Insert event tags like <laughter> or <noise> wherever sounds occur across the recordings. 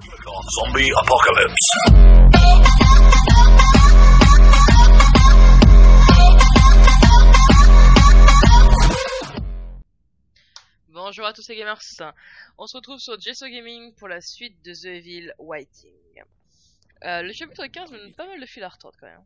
Zombie Apocalypse. Bonjour à tous les gamers, on se retrouve sur Gesso Gaming pour la suite de The Evil Waiting. Euh, le chapitre 15 me donne pas mal de fil à retordre quand même.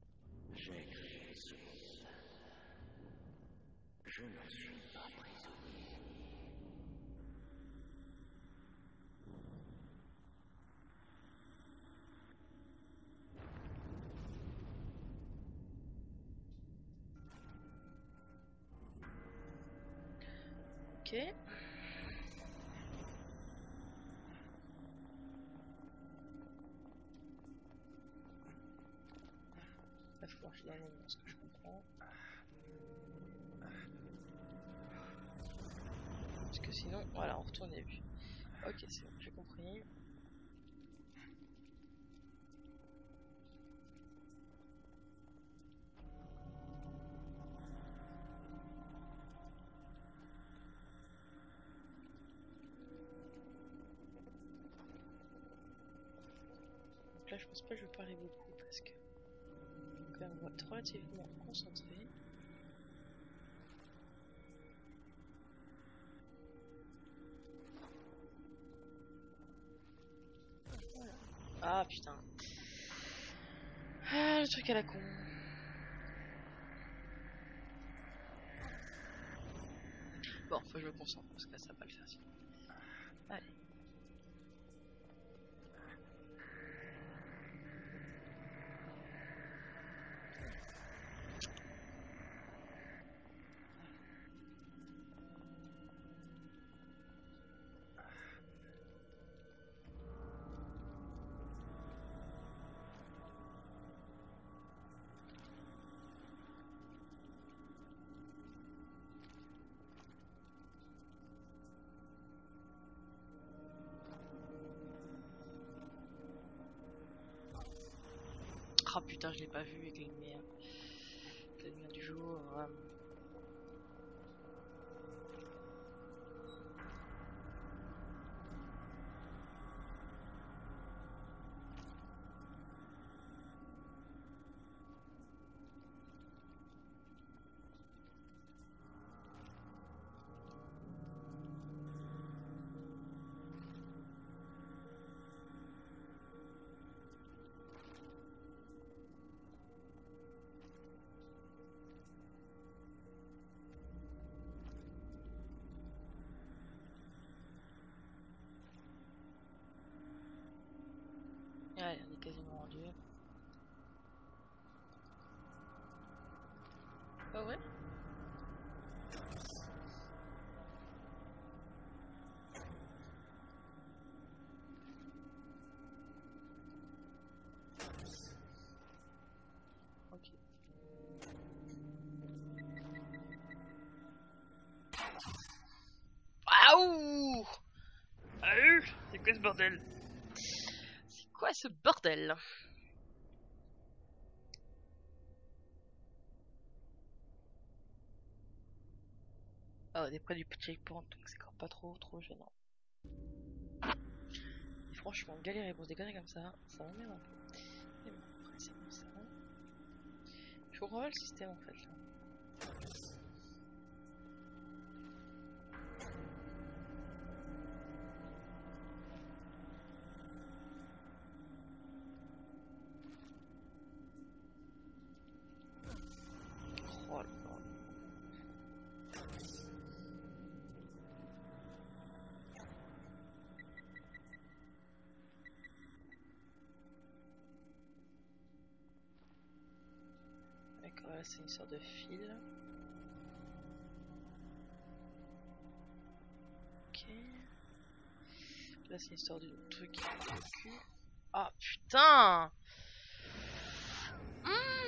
Ok. Il faut ce que je comprends. Parce que sinon, voilà, on retourne les vues. Ok, c'est bon, je pense pas que je vais parler beaucoup parce que donc là, on va être relativement concentré. Voilà. Ah putain. Ah, le truc à la con. Bon, faut que je me concentre parce que là, ça va pas le faire. Allez. Putain, je l'ai pas vu avec les lumières. Du jour. Allez, on est quasiment rendu. Ah ouais? Ok. Aouh Aouh C'est quoi ce bordel? Quoi ce bordel? Oh, on est près du checkpoint, donc c'est quand même pas trop trop gênant. Et franchement, galérer pour se déconner comme ça, ça m'emmerde un peu. Mais bon, après c'est bon ça. Je comprends pas le système en fait là. D'accord, là c'est une sorte de fil. Ok. Là c'est une sorte de truc. Ah putain Mmh.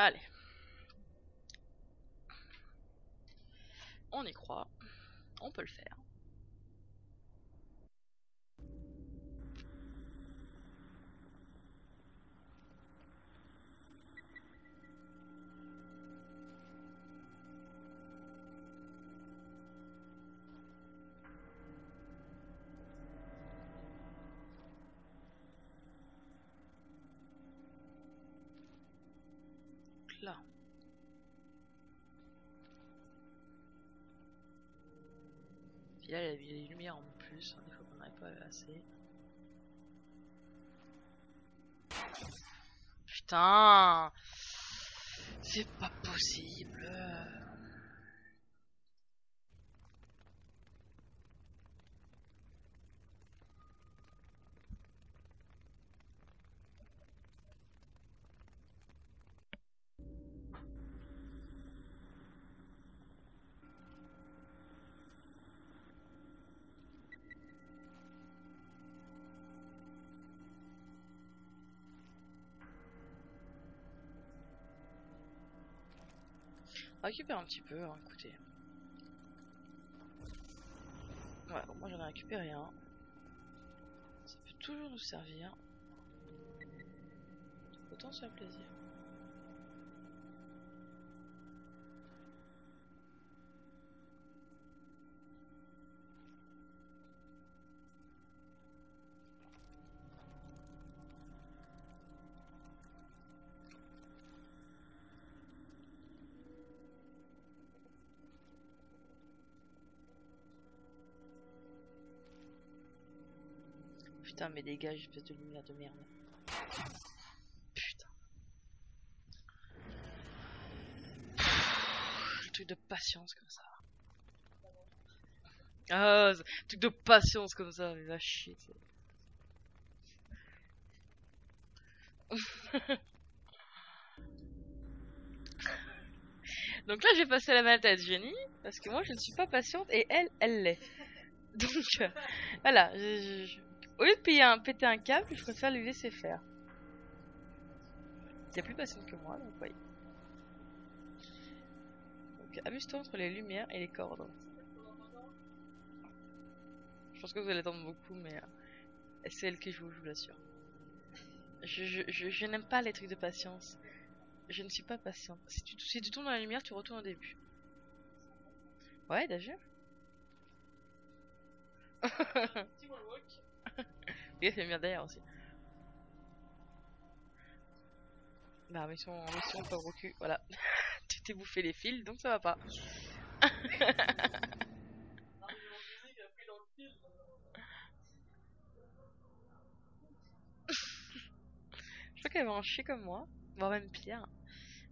Allez. On y croit. On peut le faire. Hein, des fois qu'on n'avait pas assez. Putain C'est pas possible récupère un petit peu, hein, écoutez. Bon, moi j'en ai récupéré un. Ça peut toujours nous servir. Autant se faire plaisir. Putain, mais dégage, espèce de lumière de merde. Putain. Le truc de patience comme ça. Ah, truc de patience comme ça, mais va chier. <laughs> Donc là, j'ai passé la manette à Jenny, parce que moi, je ne suis pas patiente, et elle, elle l'est. Donc, euh, voilà, je- au lieu de payer un, péter un câble, je préfère lui laisser faire. Il est plus patiente que moi, donc oui. Donc amuse-toi entre les lumières et les cordes. Je pense que vous allez attendre beaucoup, mais euh, c'est elle qui joue, je vous l'assure. Je, je, je, n'aime pas les trucs de patience. Je ne suis pas patiente. Si tu, si tu tournes dans la lumière, tu retournes au début. Ouais, déjà. <laughs> Fait bien derrière aussi. Bah, mission, mission pauvre au cul, voilà. <laughs> tu t'es bouffé les fils, donc ça va pas. <laughs> Je crois qu'elle va en chier comme moi, voire même pire.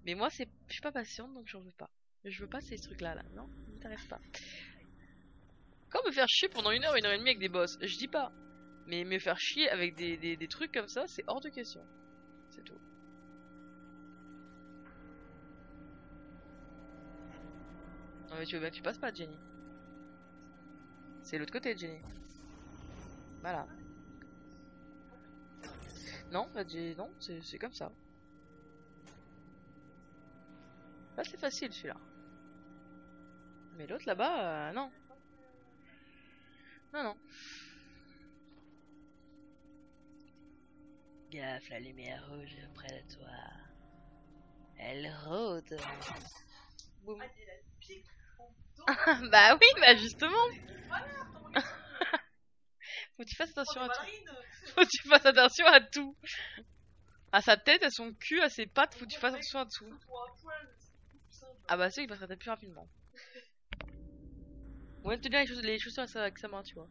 Mais moi, c'est, je suis pas patiente, donc j'en veux pas. Je veux pas ces trucs-là, là. Non, ça m'intéresse pas. Quand me faire chier pendant une heure, une heure et demie avec des boss, je dis pas. Mais me faire chier avec des, des, des trucs comme ça, c'est hors de question. C'est tout. Non mais tu veux bien que tu passes pas, Jenny. C'est l'autre côté, Jenny. Voilà. Non, bah, non, c'est c'est comme ça. Là, c'est facile, celui-là. Mais l'autre, là-bas, euh, non. Non, non. Gaffe, la lumière rouge est près de toi. Elle rôde. Boum. <laughs> bah oui, bah justement. Faut que tu fasses attention à tout. Faut que tu fasses attention à tout. À sa tête, à son cul, à ses pattes, faut que tu fasses attention à tout. Ah bah c'est, il passerait plus rapidement. <laughs> Ou même tenir les, chauss- les chaussures avec sa main, tu vois.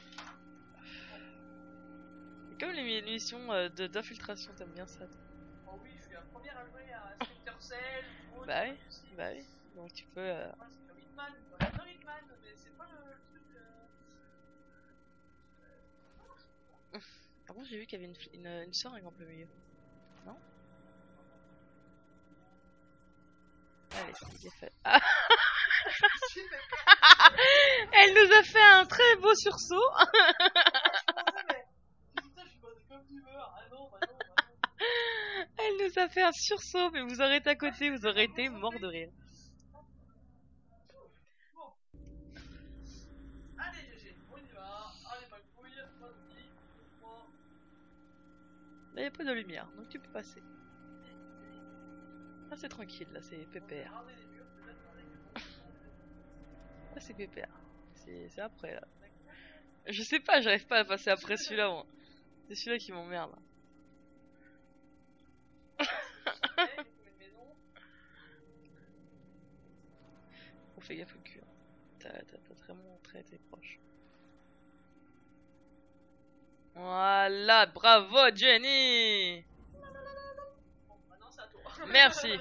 comme les missions euh, d'infiltration, t'aimes bien ça. toi. Oh oui, je suis la première à jouer à Splinter Cell. Bah oui. Bah oui, donc tu peux. euh, Par contre, j'ai vu qu'il y avait une, une, une avec en plein milieu. Non Allez, c'est fait. Ah, <laughs> elle nous a fait un très beau sursaut. <laughs> je pensais, mais. Je dis, putain, je suis mode comme tu veux. Ah non, bah non, bah non. Elle nous a fait un sursaut, mais vous aurez été à côté, vous aurez été mort de rire. Là, il n'y a pas de lumière, donc tu peux passer. Là, c'est tranquille, là, c'est pépère. Là, c'est pépère. C'est c'est après, là. Je sais pas, j'arrive pas à passer après celui-là, moi. C'est celui-là qui m'emmerde. On fait gaffe au cul. T'as vraiment très proche. Voilà, bravo Jenny. Merci.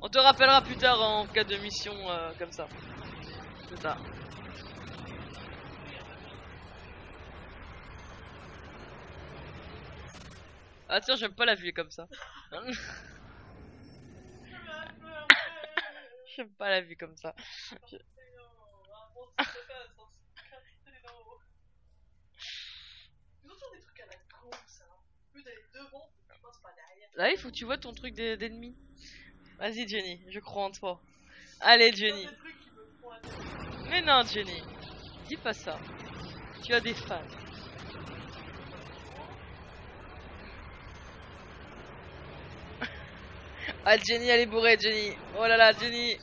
On te rappellera plus tard en cas de mission euh, comme ça. C'est ça. Ah tiens, j'aime pas la vue comme ça. <laughs> <laughs> J'aime pas la vue comme ça. <laughs> Là, il faut que tu vois ton truc d'e- d'ennemi. Vas-y Jenny, je crois en toi. Allez Jenny. Mais non Jenny. Dis pas ça. Tu as des fans. Ah Jenny, elle est bourrée Jenny. Oh là là Jenny.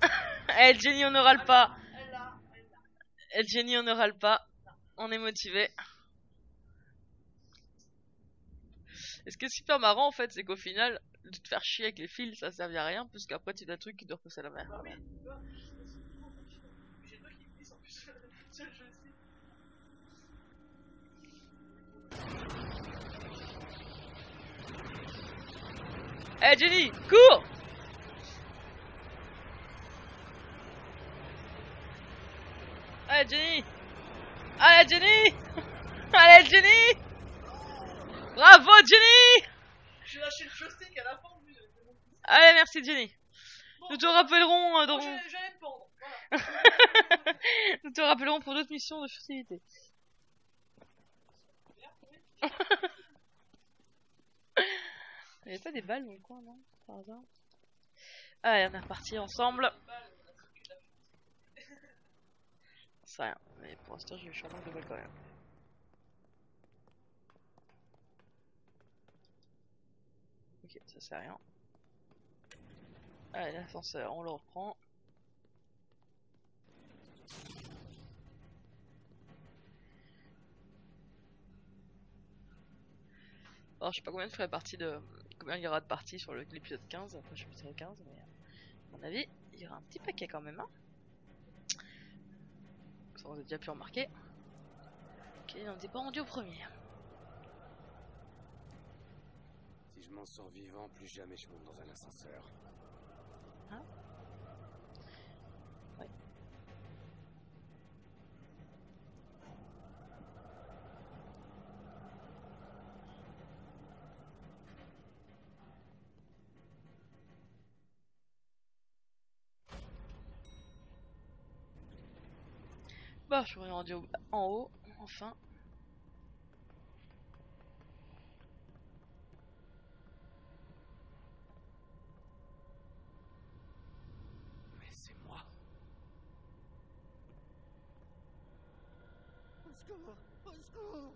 <laughs> Eh Jenny, on ne râle pas. Eh Jenny, on ne râle pas. On est motivé. Et ce qui est super marrant en fait, c'est qu'au final, de te faire chier avec les fils, ça servait à rien, puisqu'après tu as un truc qui doit passer la mer. Bah oui, <laughs> tu vois. J'ai deux qui glissent en plus. Seul je sais. Eh Jenny, cours Allez Jenny Allez Jenny Allez Jenny Bravo Jenny J'ai lâché le joystick à la fin de mon. Allez merci Jenny Bon, Nous te rappellerons euh, dans... J'allais me pendre. Voilà. <laughs> <laughs> Nous te rappellerons pour d'autres missions de furtivité. <laughs> Il n'y avait pas des balles dans le coin, non Par hasard? Allez, on est reparti ensemble. C'est rien, mais pour l'instant, je suis en manque de balles quand même. Ok, ça c'est rien. Allez, l'ascenseur, on le reprend. Alors, je sais pas combien partie de. Combien il y aura de parties sur l'épisode 15. Enfin, je sais le 15, mais. À mon avis, il y aura un petit paquet quand même. Hein. Ça, on a déjà pu remarquer. Ok, on n'était pas rendu au premier. Si je m'en sors vivant, plus jamais je monte dans un ascenseur. Je suis rendu en haut, enfin. Mais c'est moi. Au secours Au secours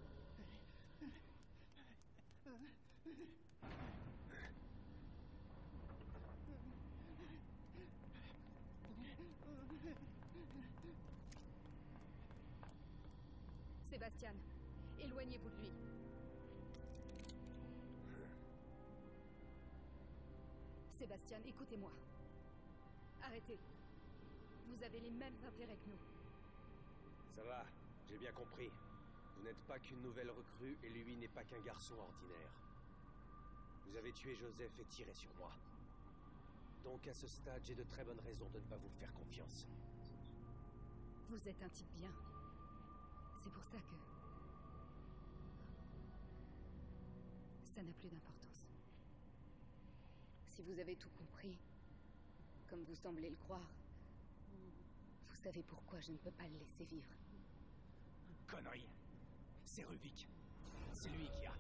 Sébastien, éloignez-vous de lui. Sébastien, écoutez-moi. Arrêtez. Vous avez les mêmes intérêts que nous. Ça va, j'ai bien compris. Vous n'êtes pas qu'une nouvelle recrue et lui n'est pas qu'un garçon ordinaire. Vous avez tué Joseph et tiré sur moi. Donc à ce stade, j'ai de très bonnes raisons de ne pas vous faire confiance. Vous êtes un type bien. C'est pour ça que... Ça n'a plus d'importance. Si vous avez tout compris, comme vous semblez le croire, vous savez pourquoi je ne peux pas le laisser vivre. Connerie C'est Rubik. C'est lui qui a.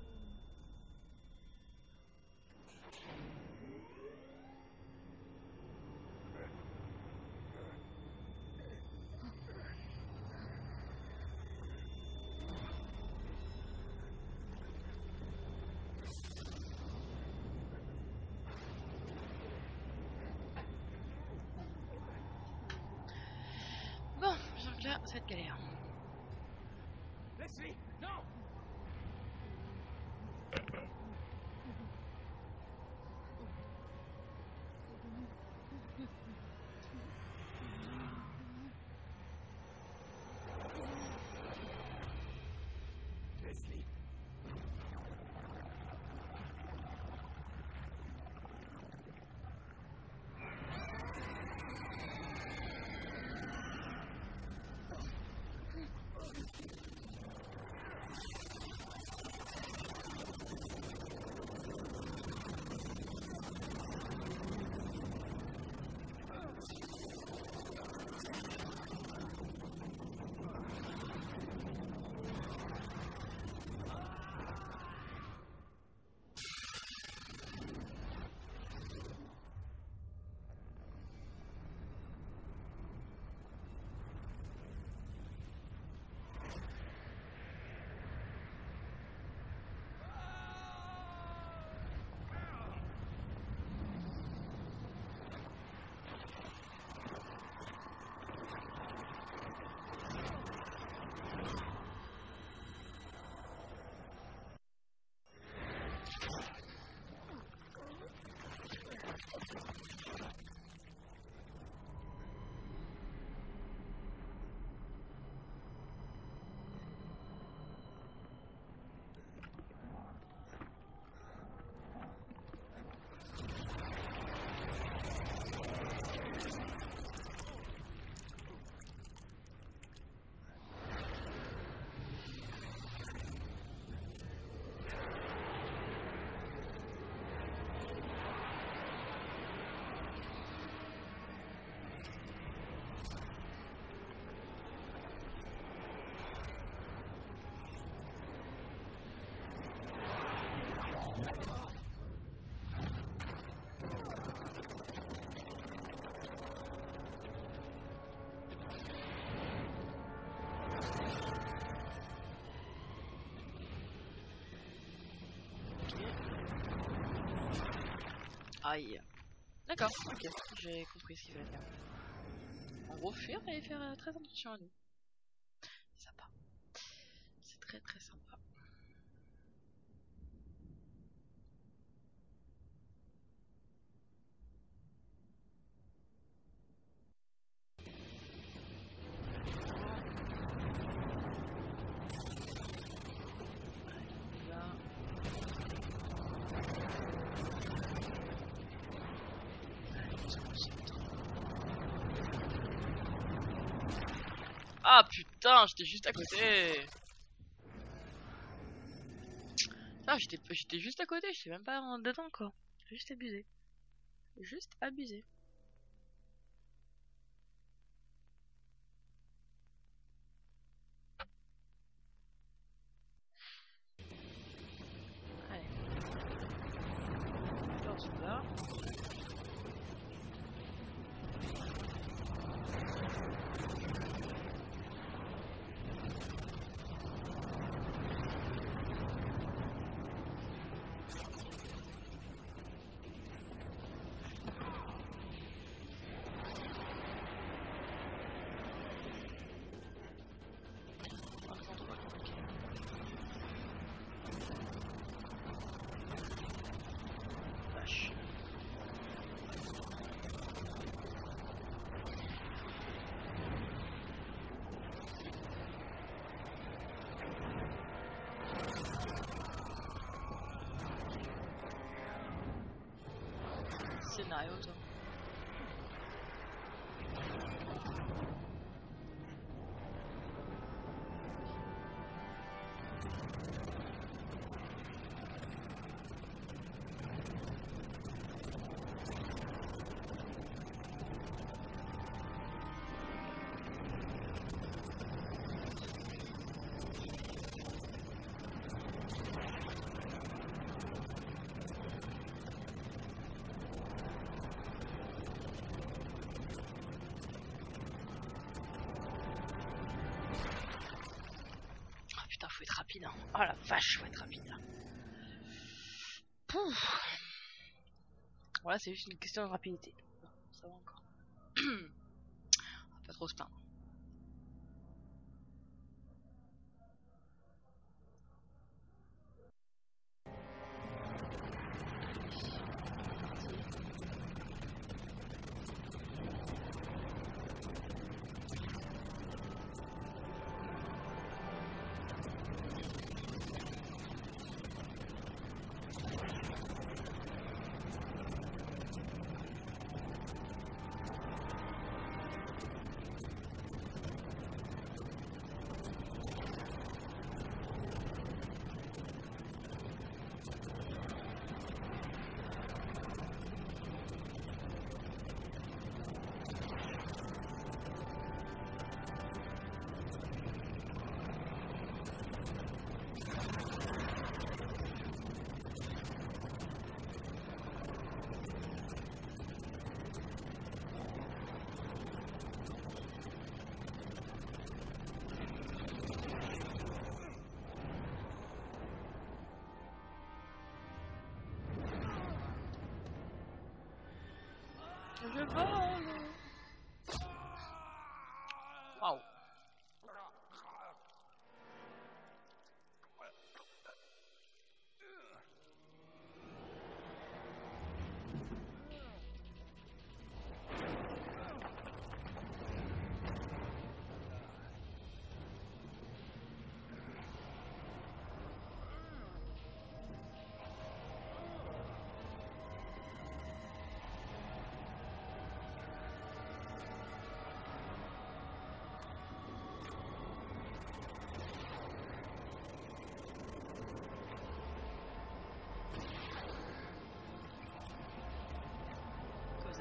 Bon, donc là, Aïe. D'accord, ok. J'ai compris ce qu'il fallait faire. En gros, fuir et faire euh, très attention à nous. C'est sympa. C'est très très sympa. Là. Ah putain, j'étais juste à côté. Ah, j'étais juste à côté, j'étais même pas en dedans quoi. Juste abusé. Juste abusé. Allez. Alors, celui-là. Scénario, toi. Ah putain, rapide. Hein. Oh la vache, faut être rapide. Pouf. Voilà, c'est juste une question de rapidité. Ça va encore. <coughs> On va pas trop se plaindre. Je vole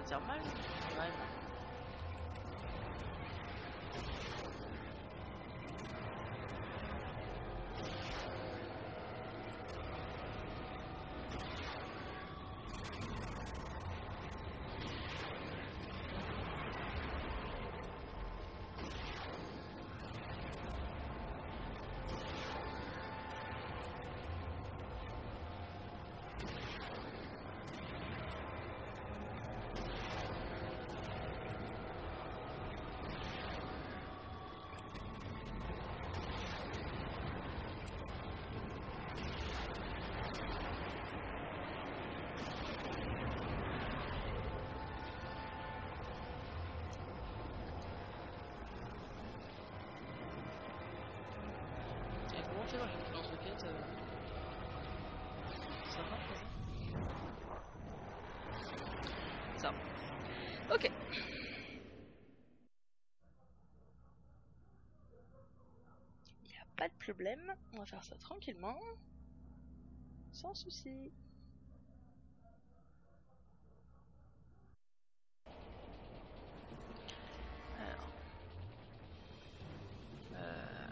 Quoi, ça tire mal Ouais. Et comment on fait dans une lance-roquette euh... Ça marche ça Ça. Ok. Il n'y a pas de problème. On va faire ça tranquillement. Sans souci. Alors. Euh...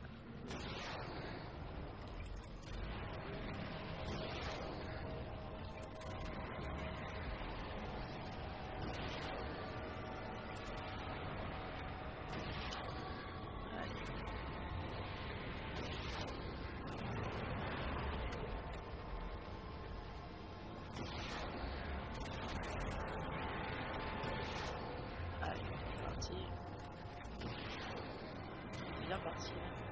Allez, c'est parti. Bien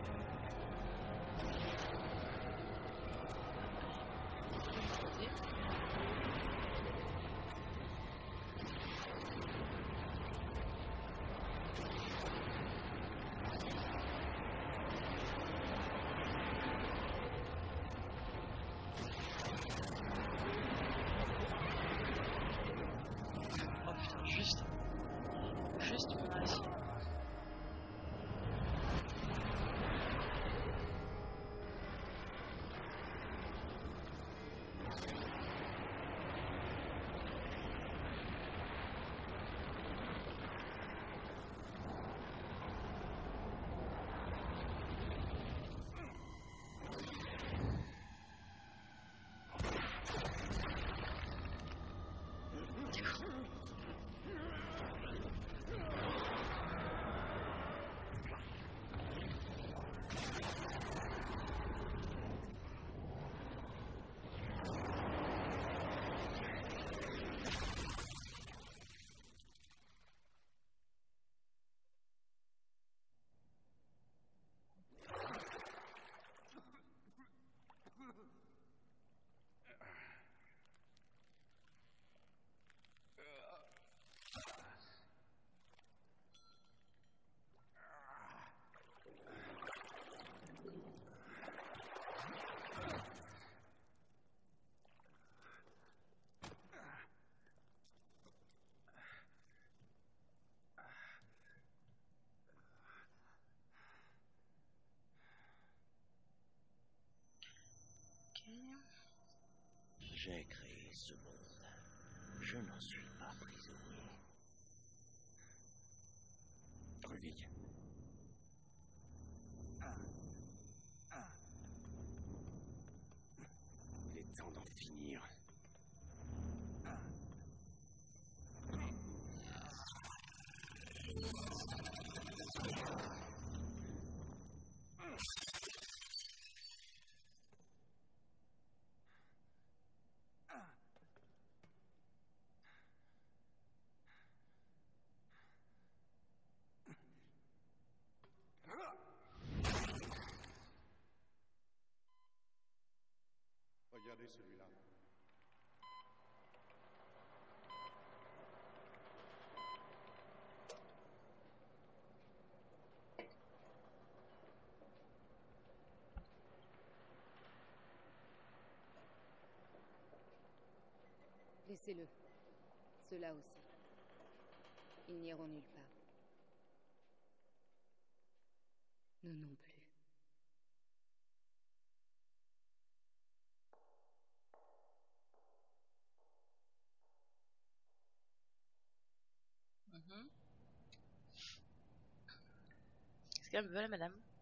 J'ai créé ce monde. Je n'en suis pas prisonnier. Celui-là. Laissez-le. Ceux-là aussi. Ils n'iront nulle part. Nous non plus. Est-ce qu'elle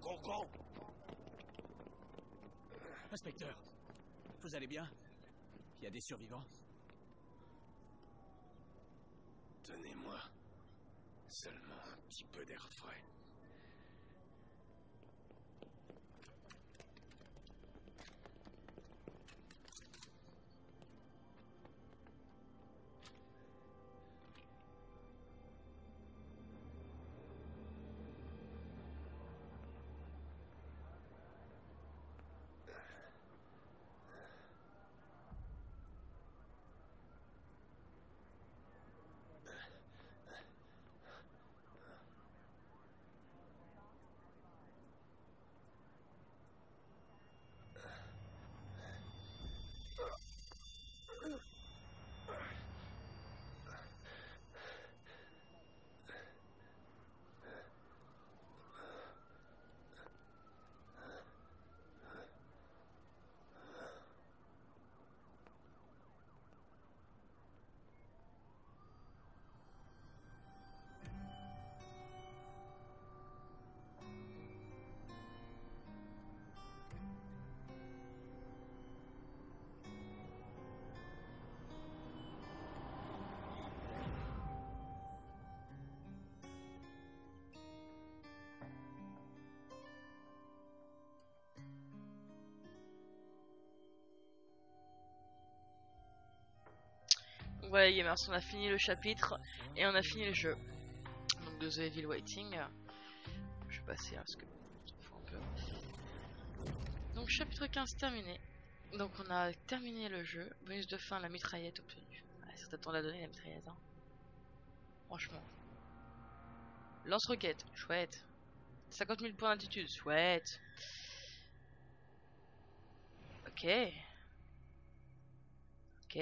go Inspecteur, vous allez bien? Il y a des survivants. Donnez-moi seulement un petit peu d'air frais. Voilà gamers, on a fini le chapitre et on a fini le jeu. Donc The Evil Waiting. Je vais passer parce que. Donc chapitre 15 terminé. Donc on a terminé le jeu. Bonus de fin, la mitraillette obtenue. Ouais, c'est temps la donner la mitraillette. Hein. franchement. Lance-roquette, chouette. 50 000 points d'altitude, chouette. Ok. Ok.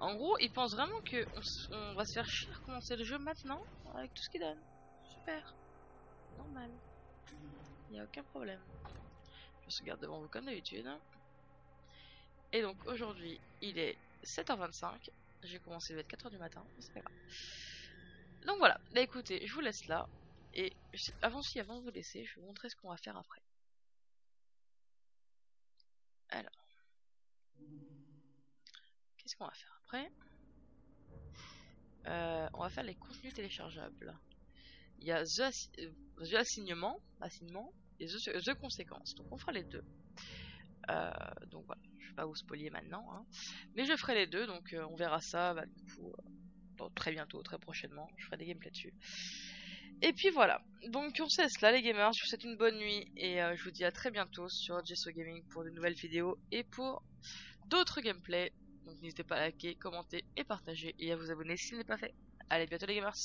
En gros, ils pensent vraiment que on, va se faire chier à recommencer le jeu maintenant avec tout ce qu'il donne. Super. Normal. Il n'y a aucun problème. Je se garde devant vous comme d'habitude. Et donc aujourd'hui, il est 7h25. J'ai commencé, va être 4h du matin, mais c'est pas grave. Donc voilà, bah écoutez, je vous laisse là. Et avant, si, avant de vous laisser, je vais vous montrer ce qu'on va faire après. Alors. Qu'est-ce qu'on va faire après? Euh, On va faire les contenus téléchargeables. Il y a The, euh, assignement, assignement et the, the conséquences. Donc on fera les deux. Euh, donc voilà, je vais pas vous spoiler maintenant. hein. Mais je ferai les deux, donc on verra ça bah, du coup, très bientôt, très prochainement. Je ferai des gameplays dessus. Et puis voilà, donc on se laisse là les gamers, je vous souhaite une bonne nuit et je vous dis à très bientôt sur Gesso Gaming pour de nouvelles vidéos et pour d'autres gameplays. Donc n'hésitez pas à liker, commenter et partager et à vous abonner si ce n'est pas fait. Allez, bientôt les gamers